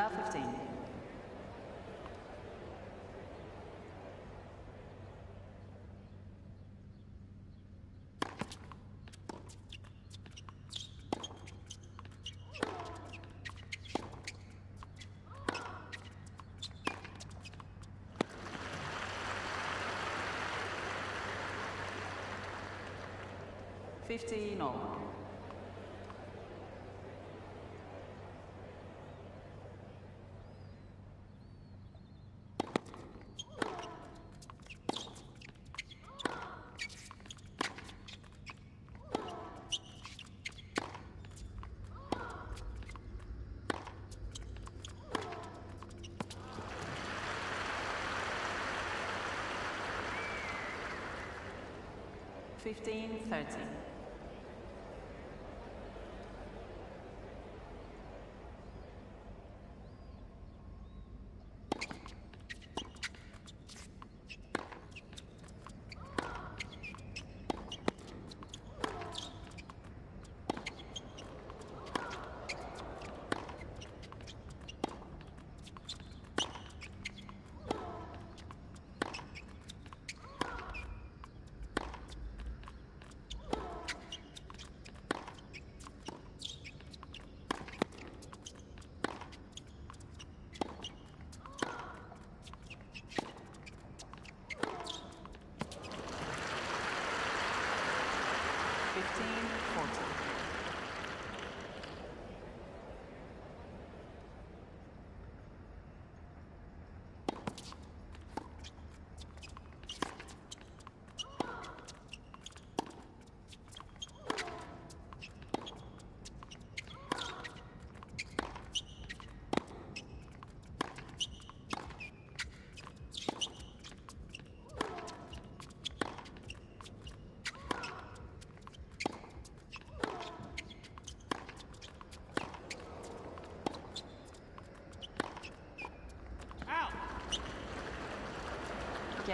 Love 15. Fifteen all. 1530.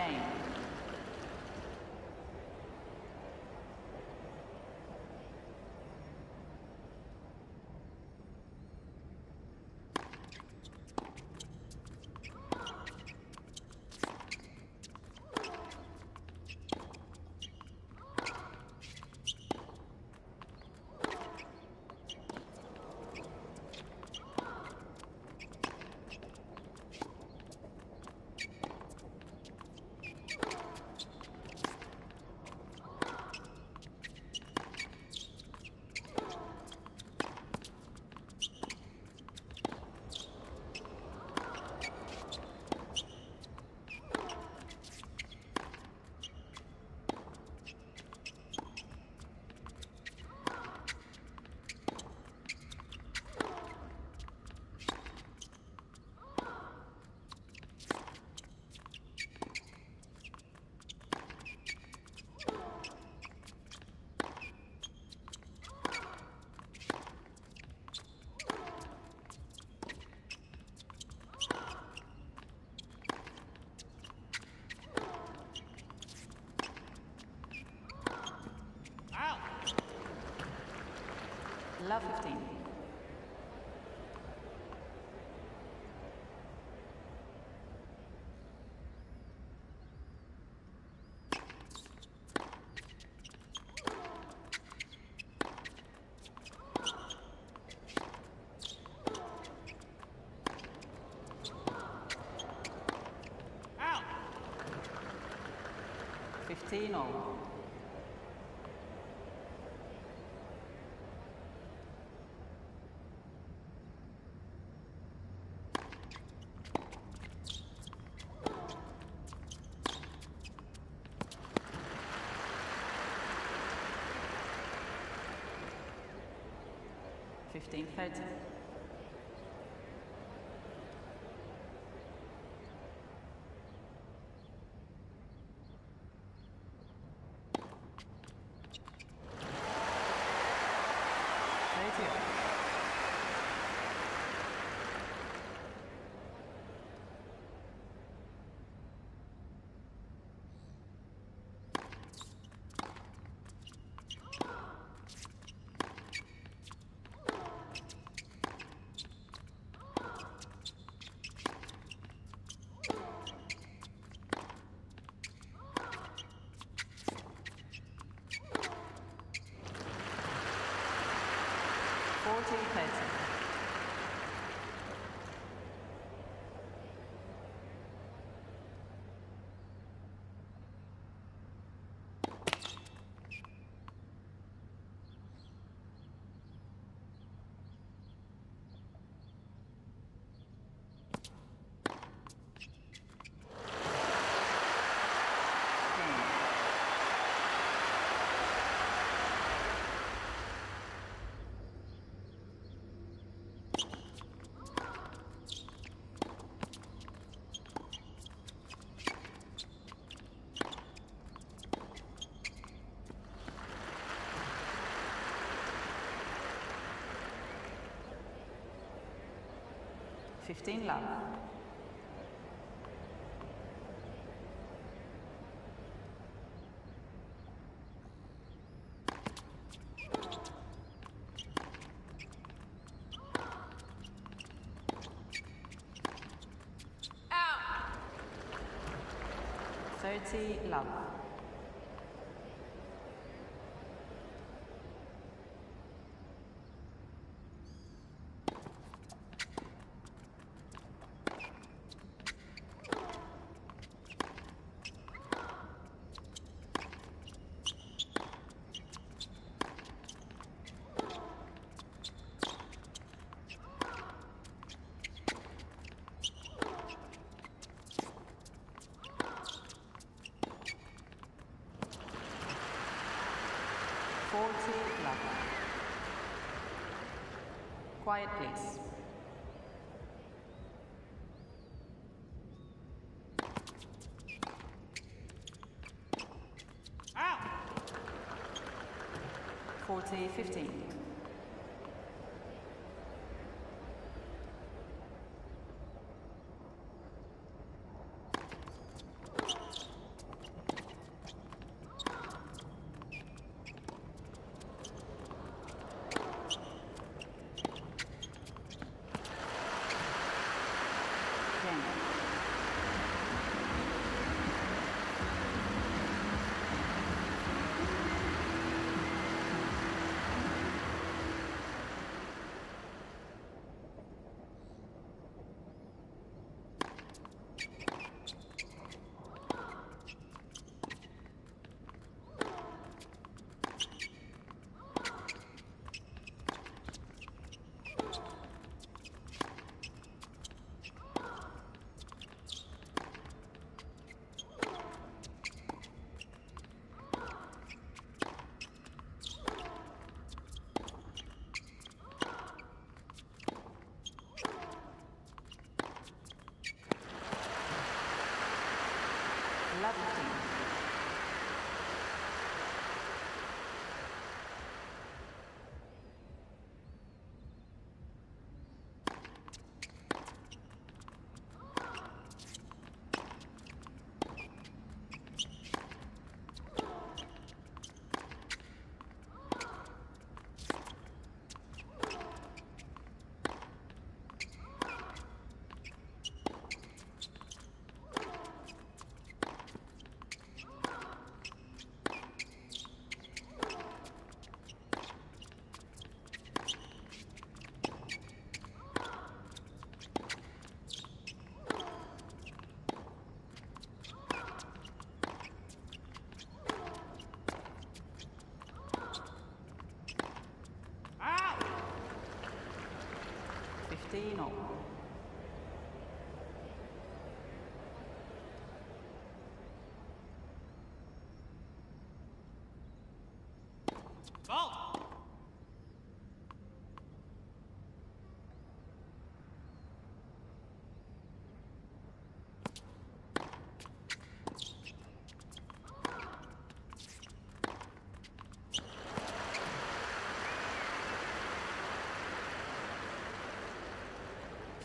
Game. Out! Love 15. Out! Fifteen all. auf den Fall. 15 love. Out. 30 love. 40 level. Quiet, please. Out! 40, 15.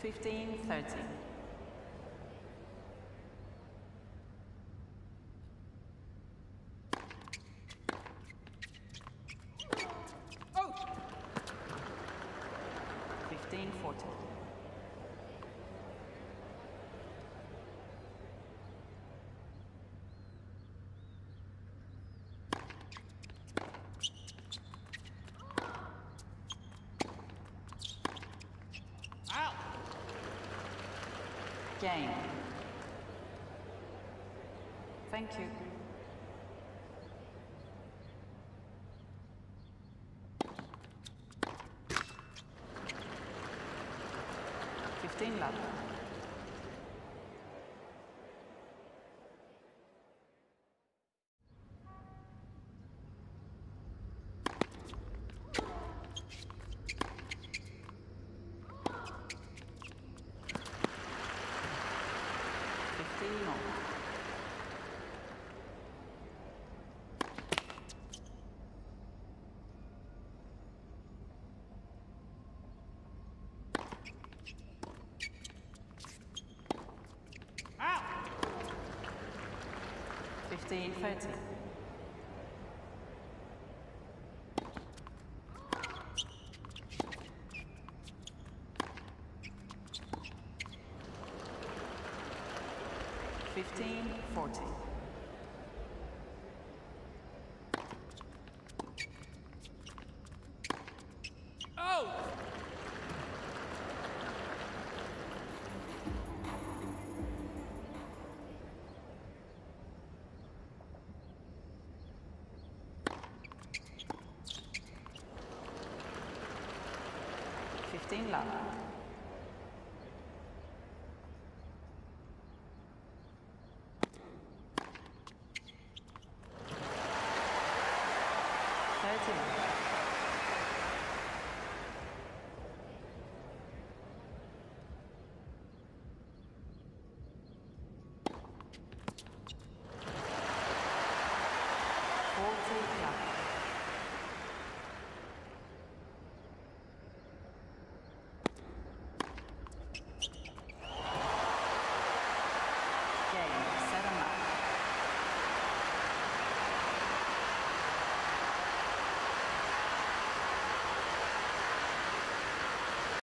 15, 13. Game. Thank you. Fifteen love. Fifteen all. 15, 30. Fifteen, forty. 15 left. Thirteen. Fourteen.